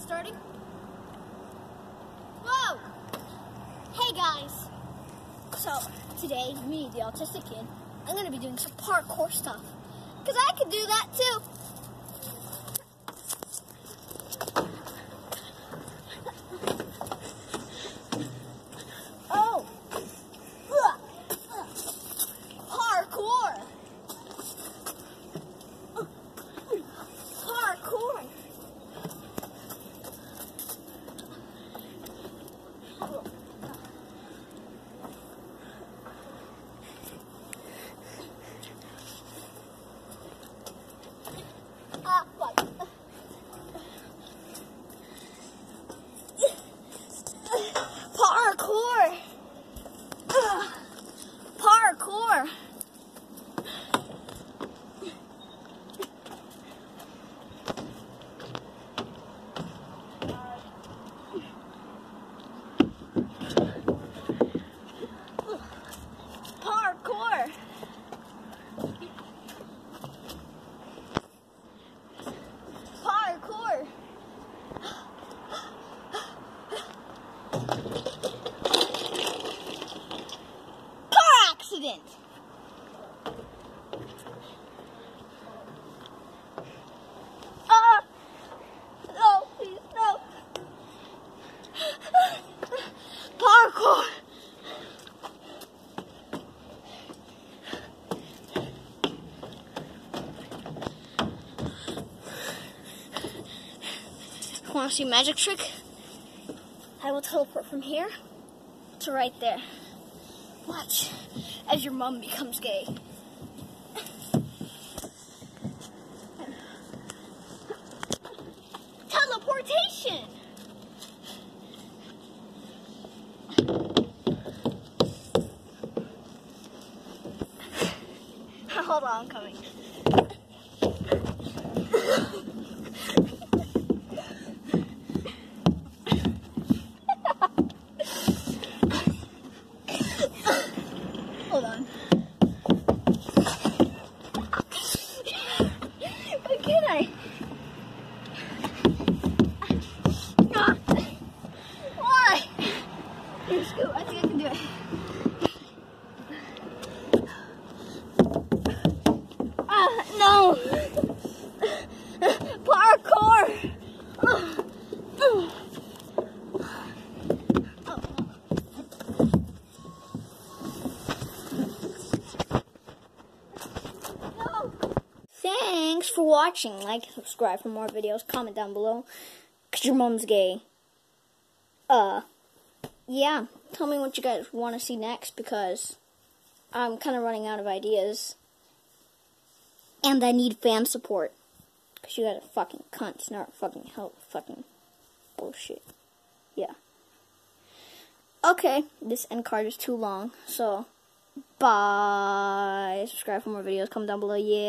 starting. Whoa! Hey guys! So, today, me, the autistic kid, I'm gonna be doing some parkour stuff. Because I can do that too. Oh! Parkour! Parkour! Ah, what? Parkour! Ugh. Parkour! Parkour! Parkour! Car accident! Ah! No, please, no! Parkour! Want to see magic trick? I will teleport from here to right there. Watch as your mom becomes gay. Teleportation! Hold on, I'm coming. Hold on. Why can't I? Ah. Why? Scoot. I think I can do it. Ah, no. Parkour. No. Thanks for watching. Like subscribe for more videos. Comment down below. Cause your mom's gay. Uh, yeah. Tell me what you guys want to see next because I'm kind of running out of ideas. And I need fan support. Cause you guys are fucking cunts, not fucking help, fucking bullshit. Yeah. Okay, this end card is too long, so bye. Subscribe for more videos. Comment down below. Yeah.